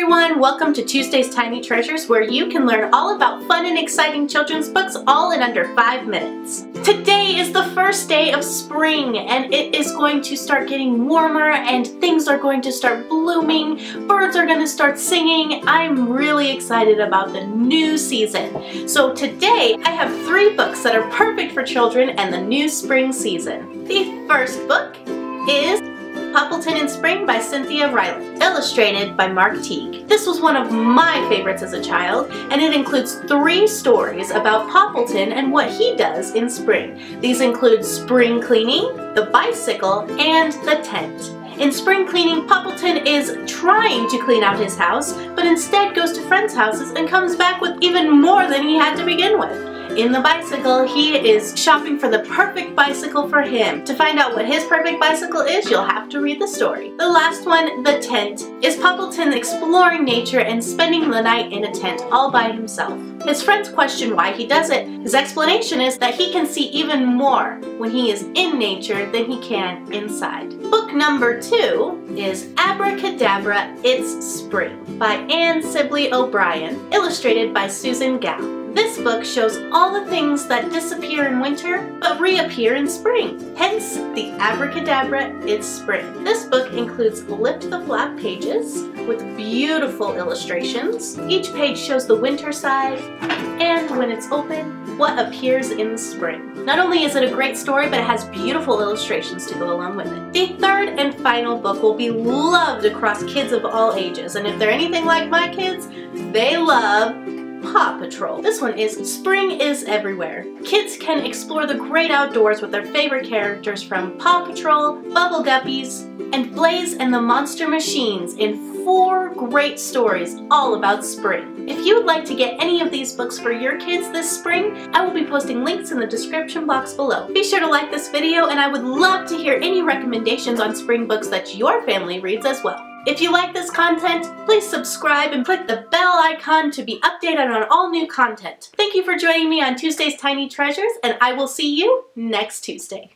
everyone! Welcome to Tuesday's Tiny Treasures where you can learn all about fun and exciting children's books all in under 5 minutes. Today is the first day of spring and it is going to start getting warmer and things are going to start blooming, birds are going to start singing. I'm really excited about the new season. So today I have three books that are perfect for children and the new spring season. The first book is Poppleton in Spring by Cynthia Rylant, illustrated by Mark Teague. This was one of my favorites as a child, and it includes three stories about Poppleton and what he does in spring. These include spring cleaning, the bicycle, and the tent. In spring cleaning, Poppleton is trying to clean out his house, but instead goes to friends' houses and comes back with even more than he had to begin with in the bicycle, he is shopping for the perfect bicycle for him. To find out what his perfect bicycle is, you'll have to read the story. The last one, The Tent, is Poppleton exploring nature and spending the night in a tent all by himself. His friends question why he does it. His explanation is that he can see even more when he is in nature than he can inside. Book number two is Abracadabra, It's Spring by Anne Sibley O'Brien, illustrated by Susan Gow. This book shows all the things that disappear in winter but reappear in spring. Hence, the abracadabra it's spring. This book includes lift the flap pages with beautiful illustrations. Each page shows the winter side and when it's open, what appears in spring. Not only is it a great story, but it has beautiful illustrations to go along with it. The third and final book will be loved across kids of all ages, and if they're anything like my kids, they love Paw Patrol. This one is Spring is Everywhere. Kids can explore the great outdoors with their favorite characters from Paw Patrol, Bubble Guppies, and Blaze and the Monster Machines in four great stories all about spring. If you would like to get any of these books for your kids this spring, I will be posting links in the description box below. Be sure to like this video and I would love to hear any recommendations on spring books that your family reads as well. If you like this content, please subscribe and click the bell icon to be updated on all new content. Thank you for joining me on Tuesday's Tiny Treasures, and I will see you next Tuesday.